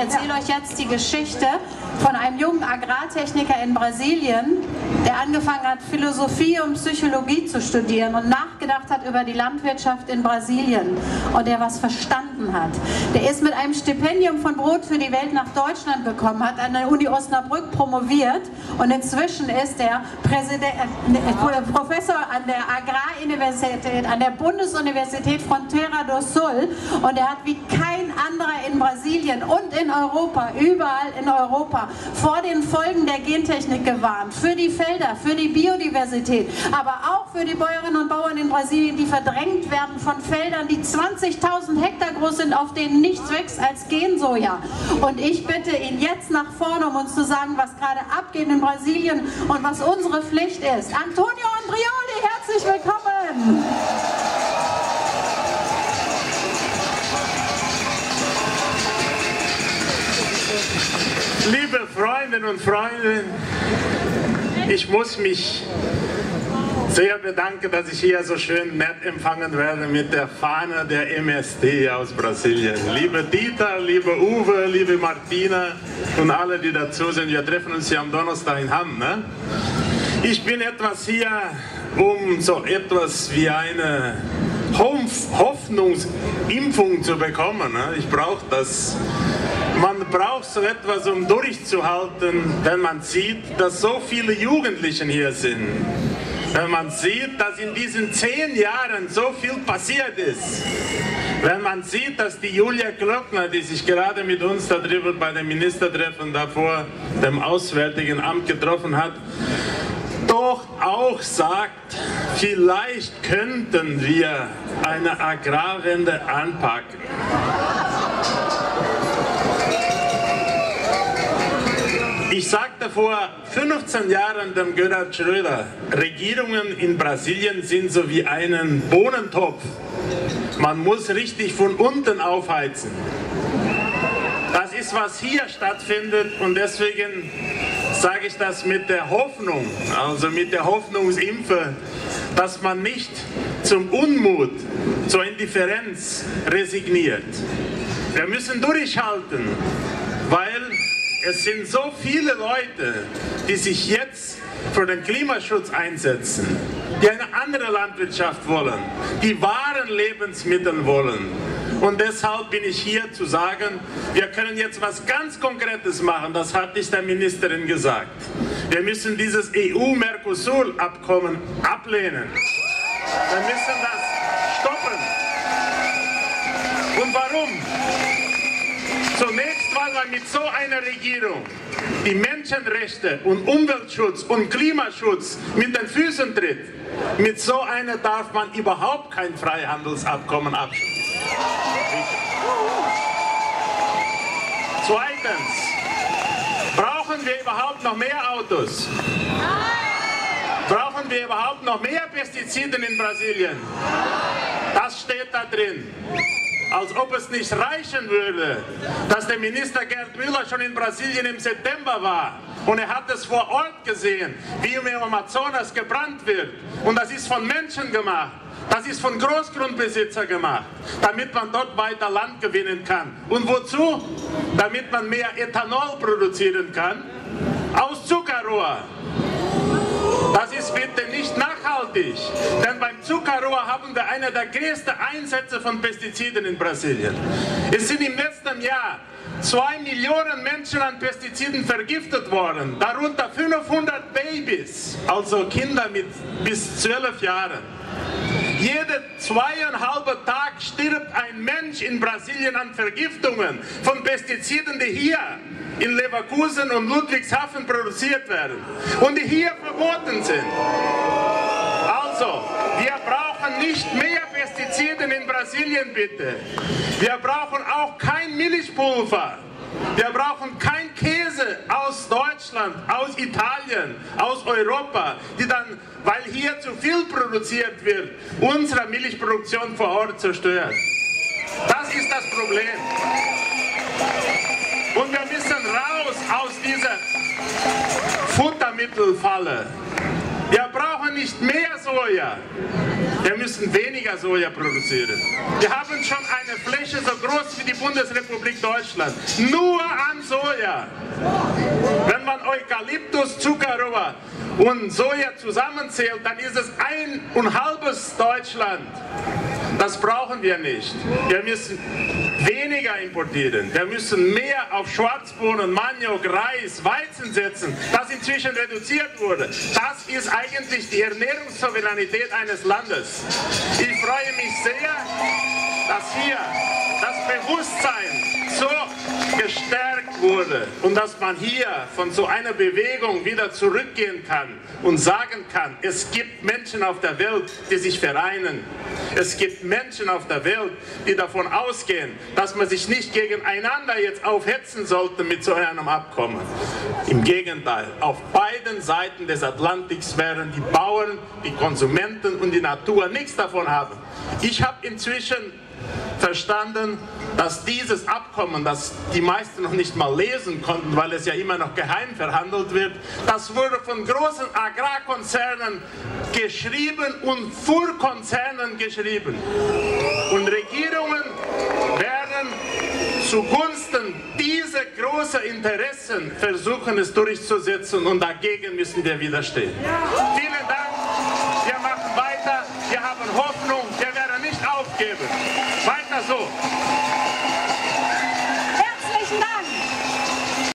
erzähle euch jetzt die Geschichte von einem jungen Agrartechniker in Brasilien, der angefangen hat, Philosophie und Psychologie zu studieren und nachgedacht hat über die Landwirtschaft in Brasilien und der was verstanden hat. Der ist mit einem Stipendium von Brot für die Welt nach Deutschland gekommen, hat an der Uni Osnabrück promoviert und inzwischen ist er Präsident, äh, Professor an der Agraruniversität, an der Bundesuniversität Frontera do Sul und er hat wie kein anderer in Brasilien und in Europa, überall in Europa, vor den Folgen der Gentechnik gewarnt. Für die Felder, für die Biodiversität, aber auch für die Bäuerinnen und Bauern in Brasilien, die verdrängt werden von Feldern, die 20.000 Hektar groß sind, auf denen nichts wächst als Gensoja. Und ich bitte ihn jetzt nach vorne, um uns zu sagen, was gerade abgeht in Brasilien und was unsere Pflicht ist. Antonio Andrioli, herzlich willkommen. Liebe Freundinnen und Freunde, ich muss mich sehr bedanken, dass ich hier so schön nett empfangen werde mit der Fahne der MSD aus Brasilien. Liebe Dieter, liebe Uwe, liebe Martina und alle, die dazu sind, wir treffen uns hier am Donnerstag in Hamm. Ne? Ich bin etwas hier, um so etwas wie eine Hoffnungsimpfung zu bekommen. Ne? Ich brauche das. Man braucht so etwas, um durchzuhalten, wenn man sieht, dass so viele Jugendlichen hier sind. Wenn man sieht, dass in diesen zehn Jahren so viel passiert ist. Wenn man sieht, dass die Julia Glöckner, die sich gerade mit uns darüber bei dem Ministertreffen davor, dem Auswärtigen Amt getroffen hat, doch auch sagt, vielleicht könnten wir eine Agrarwende anpacken. Ich sagte vor 15 Jahren dem Gerhard Schröder, Regierungen in Brasilien sind so wie einen Bohnentopf. Man muss richtig von unten aufheizen. Das ist, was hier stattfindet und deswegen sage ich das mit der Hoffnung, also mit der Hoffnungsimpfe, dass man nicht zum Unmut, zur Indifferenz resigniert. Wir müssen durchhalten, es sind so viele Leute, die sich jetzt für den Klimaschutz einsetzen, die eine andere Landwirtschaft wollen, die wahren Lebensmittel wollen. Und deshalb bin ich hier zu sagen, wir können jetzt was ganz Konkretes machen, das hat ich der Ministerin gesagt. Wir müssen dieses EU-Mercosur-Abkommen ablehnen. Wir müssen das stoppen. Und warum? Zunächst, man mit so einer Regierung die Menschenrechte und Umweltschutz und Klimaschutz mit den Füßen tritt. Mit so einer darf man überhaupt kein Freihandelsabkommen abschließen. Zweitens, brauchen wir überhaupt noch mehr Autos? Brauchen wir überhaupt noch mehr Pestizide in Brasilien? Das steht da drin. Als ob es nicht reichen würde, dass der Minister Gerd Müller schon in Brasilien im September war und er hat es vor Ort gesehen, wie im Amazonas gebrannt wird. Und das ist von Menschen gemacht. Das ist von Großgrundbesitzer gemacht, damit man dort weiter Land gewinnen kann. Und wozu? Damit man mehr Ethanol produzieren kann aus Zuckerrohr. Ist bitte nicht nachhaltig, denn beim Zuckerrohr haben wir eine der größten Einsätze von Pestiziden in Brasilien. Es sind im letzten Jahr zwei Millionen Menschen an Pestiziden vergiftet worden, darunter 500 Babys, also Kinder mit bis 12 Jahren. Jede zweieinhalb Tag stirbt ein Mensch in Brasilien an Vergiftungen von Pestiziden, die hier in Leverkusen und Ludwigshafen produziert werden und die hier verboten sind. Also, wir brauchen nicht mehr Pestizide in Brasilien, bitte. Wir brauchen auch kein Milchpulver. Wir brauchen kein Käse aus Deutschland, aus Italien, aus Europa, die dann, weil hier zu viel produziert wird, unsere Milchproduktion vor Ort zerstört. Das ist das Problem. Und wir müssen raus aus dieser Futtermittelfalle. Wir brauchen nicht mehr Soja. Wir müssen weniger Soja produzieren. Wir haben schon eine Fläche so groß wie die Bundesrepublik Deutschland. Nur an Soja. Wenn man Eukalyptus, Zuckerrohr und Soja zusammenzählt, dann ist es ein und halbes Deutschland. Das brauchen wir nicht. Wir müssen weniger importieren. Wir müssen mehr auf Schwarzbohnen, Maniok, Reis, Weizen setzen, das inzwischen reduziert wurde. Das ist eigentlich die Ernährungssouveränität eines Landes. Ich freue mich sehr, dass hier das Bewusstsein so gestärkt wurde und dass man hier von so einer Bewegung wieder zurückgehen kann und sagen kann, es gibt Menschen auf der Welt, die sich vereinen. Es gibt Menschen auf der Welt, die davon ausgehen, dass man sich nicht gegeneinander jetzt aufhetzen sollte mit so einem Abkommen. Im Gegenteil, auf beiden Seiten des Atlantiks werden die Bauern, die Konsumenten und die Natur nichts davon haben. Ich habe inzwischen verstanden, dass dieses Abkommen, das die meisten noch nicht mal lesen konnten, weil es ja immer noch geheim verhandelt wird, das wurde von großen Agrarkonzernen geschrieben und für Konzernen geschrieben. Und Regierungen werden zugunsten dieser großen Interessen versuchen, es durchzusetzen und dagegen müssen wir widerstehen. Vielen Dank. Wir machen weiter weiter. Wir haben Hoffnung. Wir werden nicht aufgeben. Weiter so.